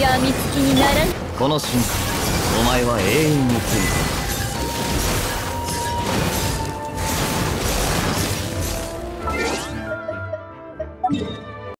病みつきにならぬこの瞬間お前は永遠についてる。